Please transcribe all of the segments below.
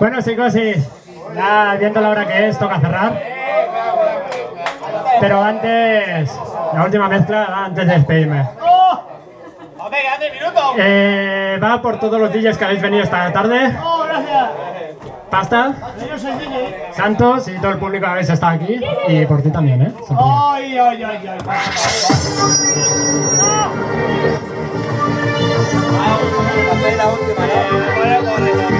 Bueno chicos, sí, ya viendo la hora que es, toca cerrar. Pero antes, la última mezcla, antes de despedirme. Eh, va por todos los DJs que habéis venido esta tarde. ¡Oh, gracias! Pasta. Santos y todo el público que habéis estado aquí. Y por ti también, ¿eh? ¡Ay, ay, ay, ay! la última,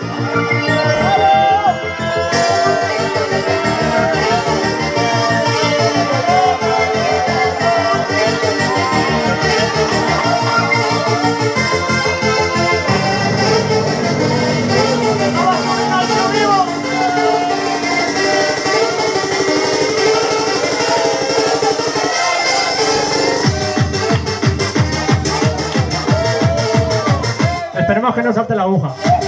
Esperemos que no salte la aguja.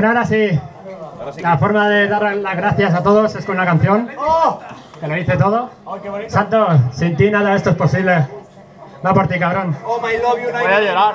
Bueno, ahora sí. La forma de dar las gracias a todos es con una canción. Que lo hice todo. Santo, sin ti nada de esto es posible. Va por ti, cabrón. Oh, my love you, Voy a llorar.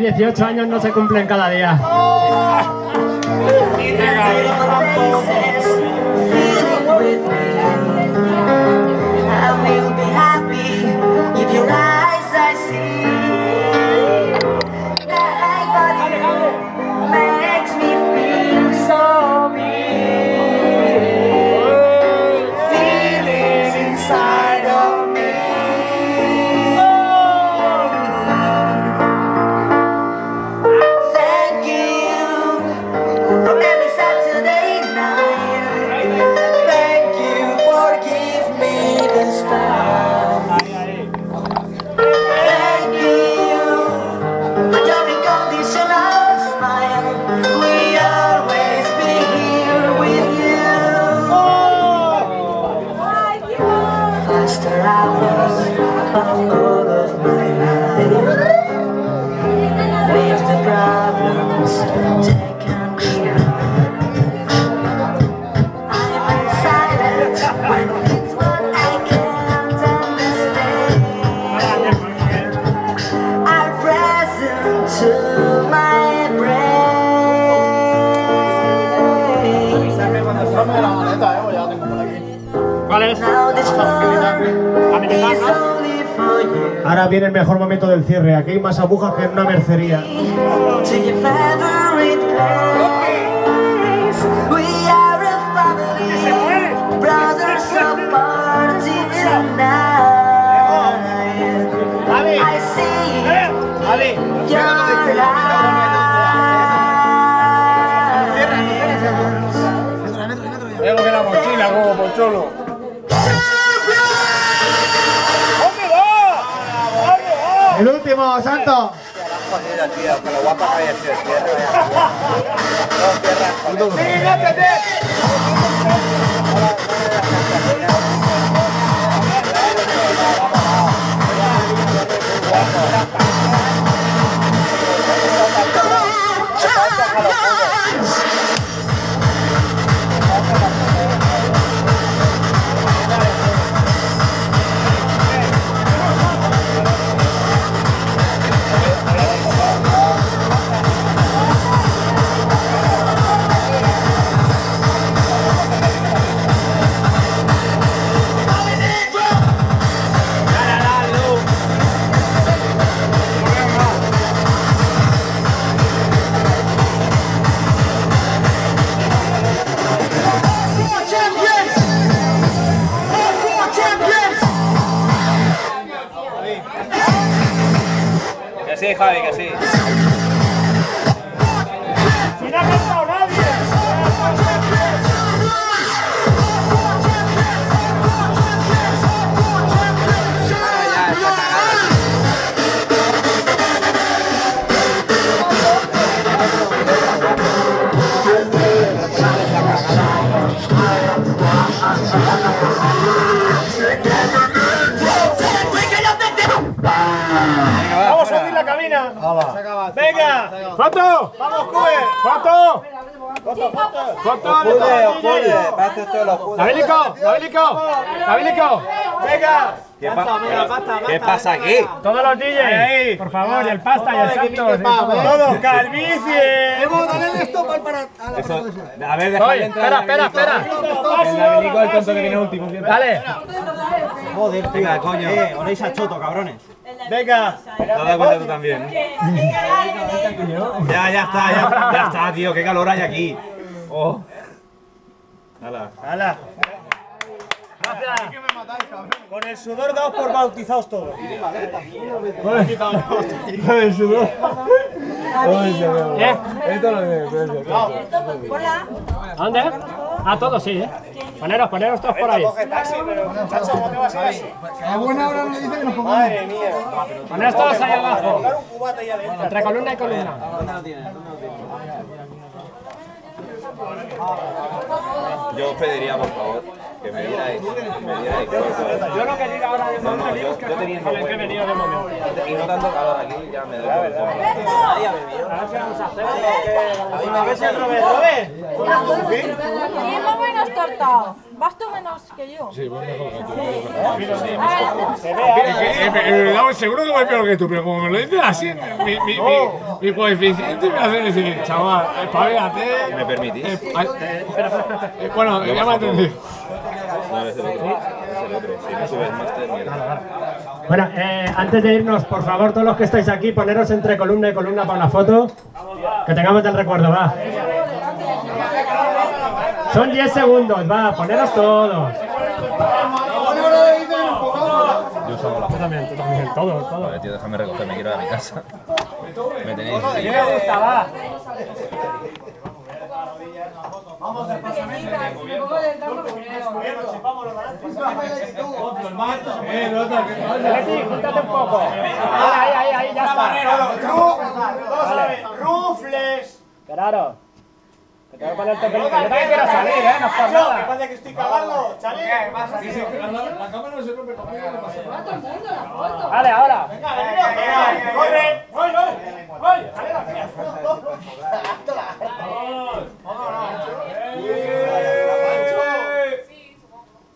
18 años no se cumplen cada día. problems take control. I'm in silence when it's what I can't understand. Are present to my brain. Now this floor is you. Ahora viene el mejor momento del cierre. Aquí hay más agujas que en una mercería. Último, Santo. La! ¡Venga! ¡Foto! ¡Vamos, Cube! ¡Foto! ¡Foto! Esto los oscudos. ¡Gabelico! ¡Gabelico! ¡Gabelico! ¡Venga! ¿Qué, pa- ¿Qué pasa aquí? Todos los DJs, por favor, y el pasta y el santo. todos. ¡Todos calvicie! Eso, a ver, Oye, déjale entrar. espera, espera, espera. El tonto que viene último. Dale. Venga, coño. ¡Venga! Te has dado cuenta tú también. Ya, ya está, ya, ya está, tío. Qué calor hay aquí. Oh. Hala. ¡Hala! Con el sudor daos por bautizados todos. Con el sudor. ¿Qué? ¿A dónde? A todos sí, ¿eh? Poneros, poneros todos por ahí. Poneros todos ahí abajo. Entre columna y columna. Yo os pediría, por favor, que me dierais, me dierais fuego. Yo lo que digo ahora de No, no, momento yo, es que con el que he venido de momento. Y no tanto calor aquí, ya me da. A ver vamos a hacer. A Robert. Lo menos tortado. Vas tú menos que yo. Sí, voy mejor que tú. Seguro que voy peor que tú, pero como me lo dices así, mi, mi, mi, mi coeficiente me hace decir, chaval, espabílate. ¿Me permitís? Eh, eh, bueno, ya me. No, es el otro. Es el otro. Si no subes máster, mierda. Bueno, eh, antes de irnos, por favor, todos los que estáis aquí, poneros entre columna y columna para la foto. Que tengamos el recuerdo, va. Son 10 segundos, va, poneros todos. Yo hago la Tú también, tú también, todos, todos. Vale, tío, déjame recoger, me quiero ir a mi casa. Me tenéis. Me gusta, va. Leti, júntate un poco. Ahí, ahí, ahí, ya está. ¡Rufles! Claro. Que te voy a poner el topelito. Yo también quiero salir, ¿eh? No es por nada. pasa que estoy cagando, Chale. Vale, ahora. ¡Corre! ¡Voy, voy! ¡Voy!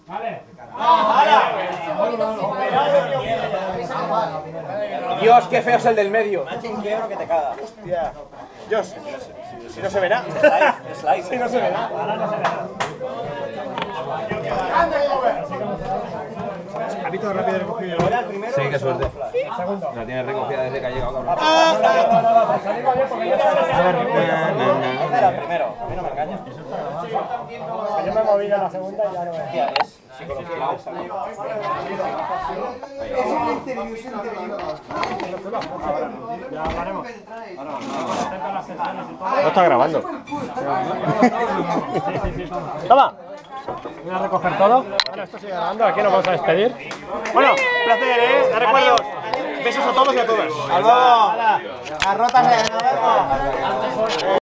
Vale. Dios, qué feo es el del medio. Que te caga. Hostia. Dios, si no se verá. Slide, Si no se verá. Capito rápido recogido. Sí, qué suerte. La tienes recogida desde que ha llegado, cabrón. Era el primero. A mí no me engañas. Yo me he movido a la segunda y ya no me... No está grabando. Toma. Voy a recoger todo. Bueno, esto sigue grabando. Aquí nos vamos a despedir. Bueno, placer, ¿eh? De recuerdos. Besos a todos y a todas. ¡Hasta luego! ¡Arrotas, nos vemos!